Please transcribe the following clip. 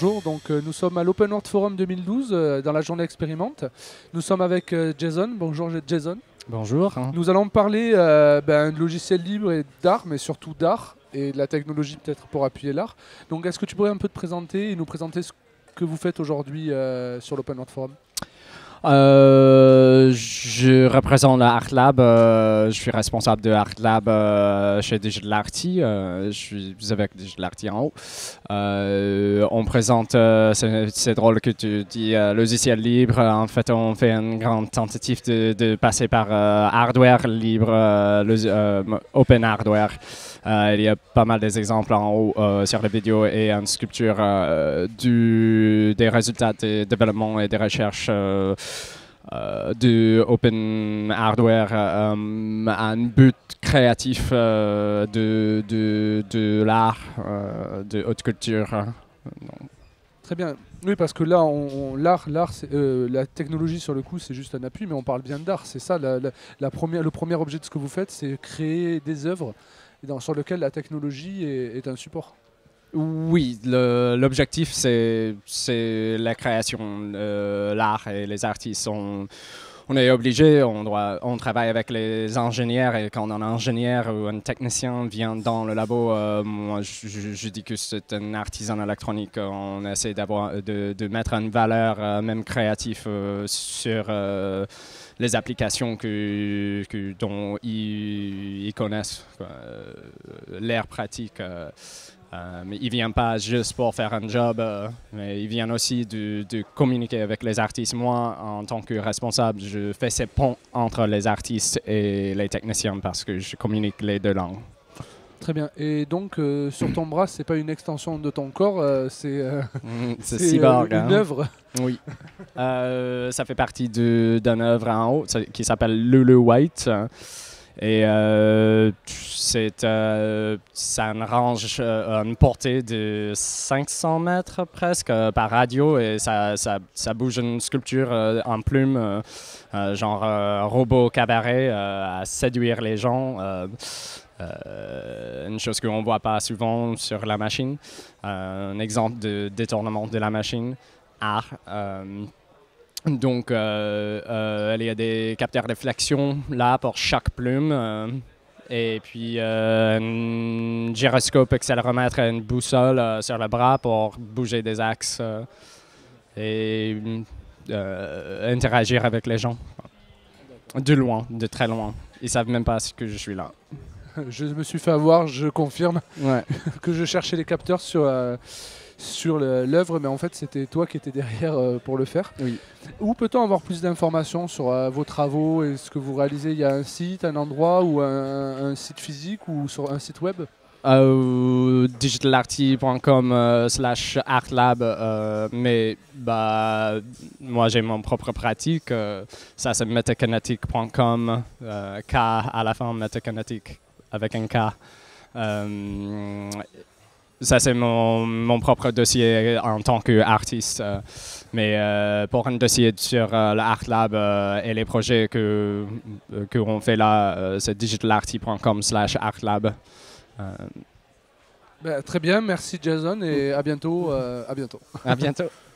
bonjour. Donc, nous sommes à l'Open World Forum 2012 dans la journée expérimente. Nous sommes avec Jason. Bonjour Jason. Bonjour. Nous allons parler ben, de logiciels libres et d'art, mais surtout d'art et de la technologie peut-être pour appuyer l'art. Donc, est-ce que tu pourrais un peu te présenter et nous présenter ce que vous faites aujourd'hui sur l'Open World Forum? Euh, je représente Art Lab. Euh, je suis responsable de Art Lab euh, chez Digital Arty. je suis avec Digital Arty en haut. on présente, c'est drôle que tu dis logiciel libre. En fait, on fait une grande tentative de, passer par hardware libre, open hardware. il y a pas mal d'exemples en haut sur la vidéo et une sculpture du, des résultats de développement et des recherches. Euh, de open hardware euh, à un but créatif euh, de, de, de l'art, de haute culture. Très bien. Oui, parce que là, l'art, l'art, la technologie sur le coup, c'est juste un appui, mais on parle bien d'art. C'est ça, le premier objet de ce que vous faites, c'est créer des œuvres sur lesquelles la technologie est un support. Oui, l'objectif, c'est la création, l'art et les artistes. On, est obligé, on, travaille avec les ingénieurs et quand un ingénieur ou un technicien vient dans le labo, euh, moi je, dis que c'est un artisan électronique. On essaie de, de, mettre une valeur, euh, même créative, euh, sur les applications que, dont ils, connaissent, l'air pratique. Euh, mais il vient pas juste pour faire un job, euh, mais il vient aussi de, communiquer avec les artistes. Moi, en tant que responsable, je fais ces ponts entre les artistes et les techniciens parce que je communique les deux langues. Très bien. Et donc, euh, sur ton bras, c'est pas une extension de ton corps, c'est mm, une hein. œuvre. Oui. ça fait partie d'une œuvre en haut qui s'appelle Lulu White. Et euh, c'est, euh, ça range euh, une portée de 500 mètres presque par radio et ça, ça, ça bouge une sculpture en plume, genre robot cabaret à séduire les gens. une chose qu'on ne voit pas souvent sur la machine. un exemple de détournement de la machine. Art. Euh, il y a des capteurs de flexion là pour chaque plume. Euh, et puis, un gyroscope, accéléromètre et une boussole sur le bras pour bouger des axes et interagir avec les gens. De loin, de très loin. Ils savent même pas que je suis là. Je me suis fait avoir, je confirme, que je cherchais les capteurs sur sur l'œuvre, mais en fait c'était toi qui étais derrière euh, pour le faire. Oui. Où peut-on avoir plus d'informations sur euh, vos travaux et ce que vous réalisez? Il y a un site, un endroit ou un, site physique ou sur un site web? Euh, digitalarty.com euh, slash artlab mais bah moi j'ai mon propre pratique ça c'est metakinetic.com K à la fin metakinetic avec un K ça, c'est mon, mon, propre dossier en tant qu'artiste. Euh, mais euh, pour un dossier sur euh, l'Art Lab et les projets que qu'on fait là, c'est digitalarty.com slash artlab. Ben, très bien, merci Jason et à bientôt. à bientôt. À bientôt.